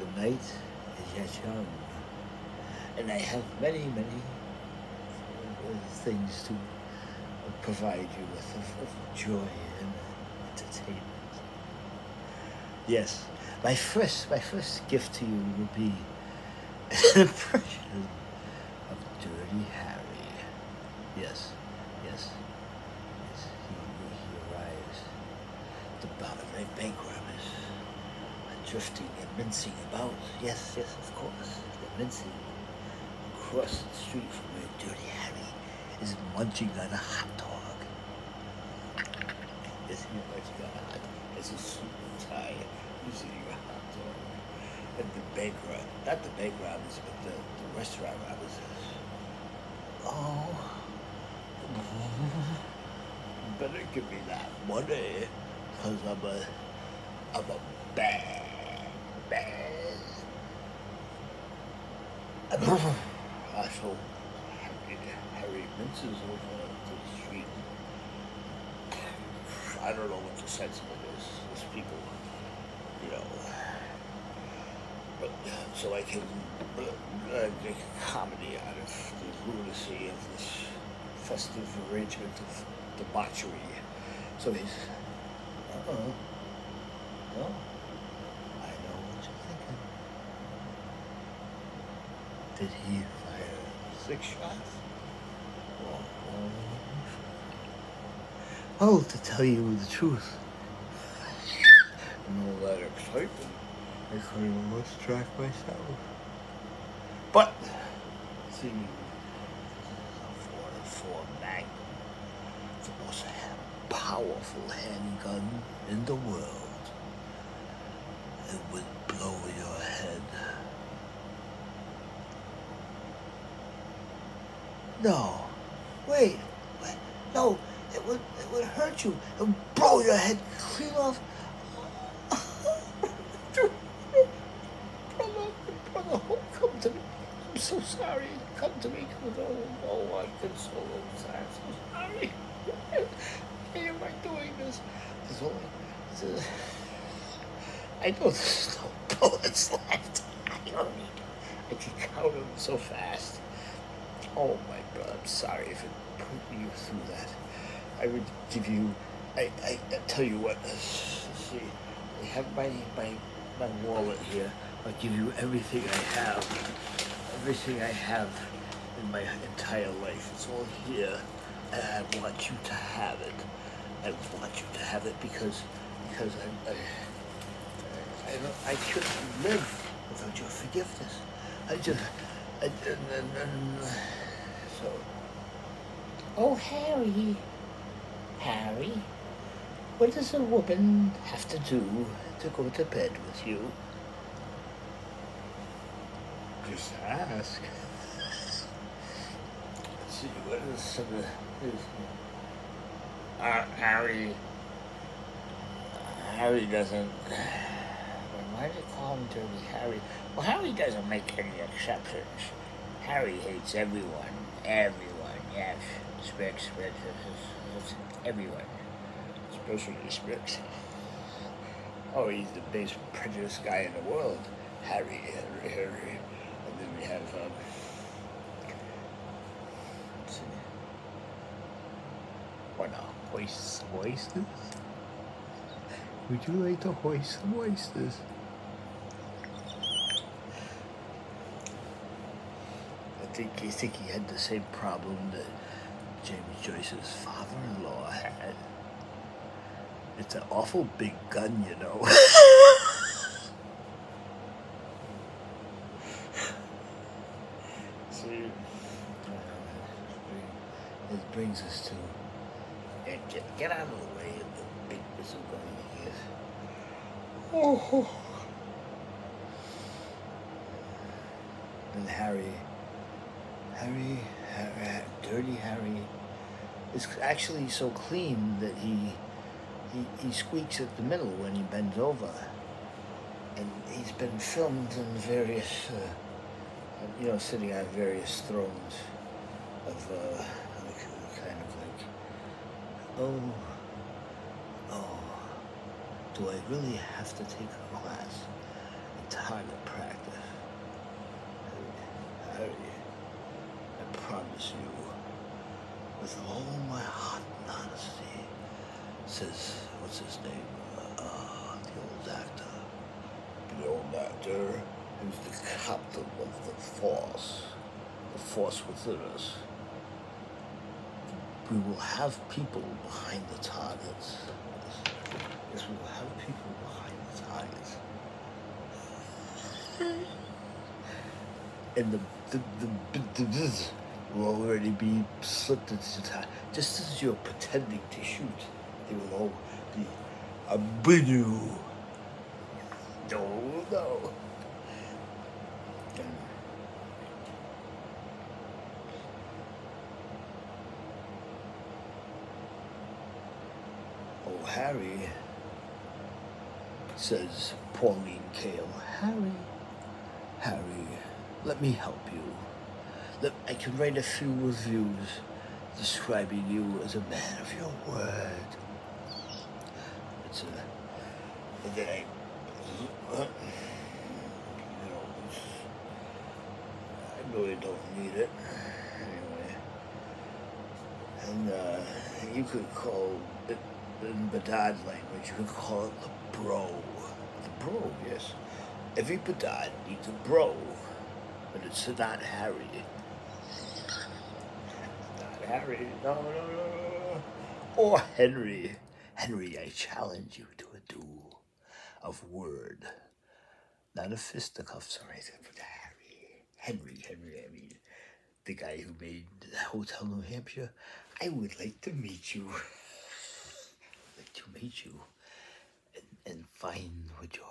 the night is yet young, and I have many, many things to provide you with of, of joy and entertainment. Yes, my first, my first gift to you will be an impression of Dirty Harry. Yes, yes, yes. He, he arrives. The Bottomley bank robbers are drifting and mincing about. Yes, yes, of course. They're mincing across the street from where Dirty Harry is munching on a hot dog. Yes, he's munching on a hot dog. It's a and tie. He's eating a hot dog. And the bank rob, not the bank robbers, but the, the restaurant robbers. Oh. Better give me that money, cause I'm a, I'm a bad. I so Harry, Harry minces over to the street. I don't know what the sense of it is. These people, you know. But so I can uh, make comedy out of the lunacy of this festive arrangement of debauchery. So he's, uh oh, no, I know what you're thinking. Did he fire six shots? Oh, to tell you the truth, and all that excitement, I couldn't almost track myself. But, see, to four Magnum, the most powerful handgun in the world. It would blow your head. No, wait, no, it would, it would hurt you. It would blow your head clean off. brother, brother, oh, come to me. I'm so sorry. Come to me. Come to oh, oh, been so sad. So sorry. Why am I doing this? There's only, I know there's no bullets left. I don't need. I can count them so fast. Oh my God, I'm sorry if it put you through that. I would give you. I, I, I tell you what. See. I have my my my wallet here. I'll give you everything I have. Everything I have in my entire life. It's all here, and I want you to have it. I want you to have it because because I I I, I couldn't live without your forgiveness. I just I, and, and, and, Oh, Harry, Harry, what does a woman have to do to go to bed with you? Just ask. Let's see, what is some of his... Uh, Harry... Harry doesn't... Why do you call him Dirty Harry? Well, Harry doesn't make any exceptions. Harry hates everyone. Everyone, yes. Spix, Spix, everyone. Especially Spix. Oh, he's the biggest prejudiced guy in the world. Harry, Harry, Harry. And then we have, um. What now? Hoist some oysters? Would you like to hoist some oysters? Think I think he had the same problem that James Joyce's father-in-law had. It's an awful big gun, you know. See, uh, it brings us to get get out of the way of the big whistle going here. Oh. And Harry, Harry, Harry, dirty Harry, is actually so clean that he, he he squeaks at the middle when he bends over, and he's been filmed in various, uh, you know, sitting on various thrones of uh, kind of like, oh, oh, do I really have to take a class in private practice. Harry, Harry, I you, with all my heart and honesty, says, what's his name? Uh, the old actor. The old actor who's the captain of the force, the force within us. We will have people behind the targets. Yes, we will have people behind the targets. And the the the, the, the will already be slipped into time. Just as you're pretending to shoot, they will all be a binu. No, no. Oh, Harry, says Pauline Kael. Harry, Harry, let me help you. Let, I can write a few reviews describing you as a man of your word. It's a, and then I, you know, I really don't need it. Anyway. And uh, you could call it, in Bedard language, you could call it the bro. The bro, yes. Every Bedard needs a bro, but it's not Harry. Harry, no, no, no. Or oh, Henry. Henry, I challenge you to a duel of word. Not of fisticuffs or anything, but Harry. Henry, Henry, I mean, the guy who made the Hotel New Hampshire. I would like to meet you. like to meet you and, and find what you're,